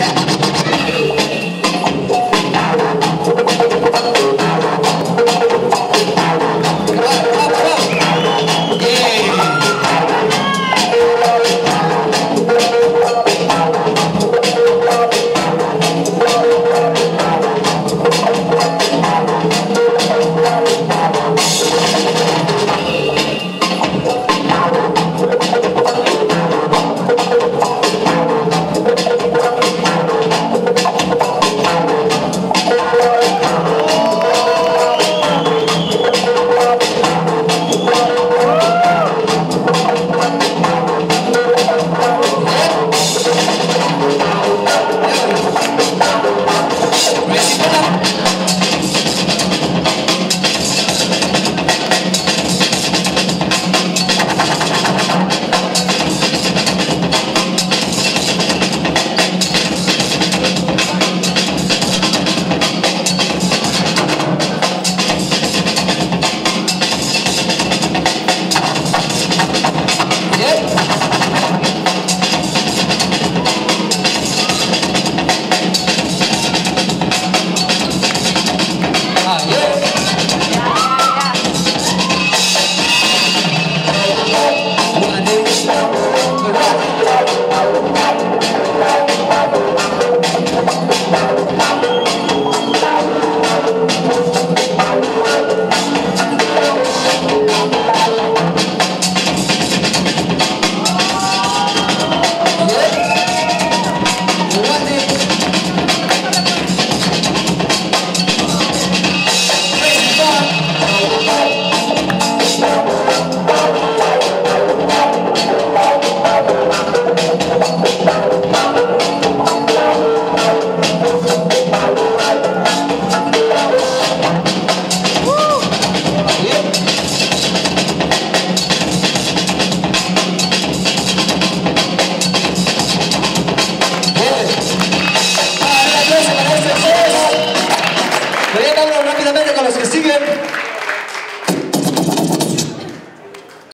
Yeah. rápidamente con los que siguen.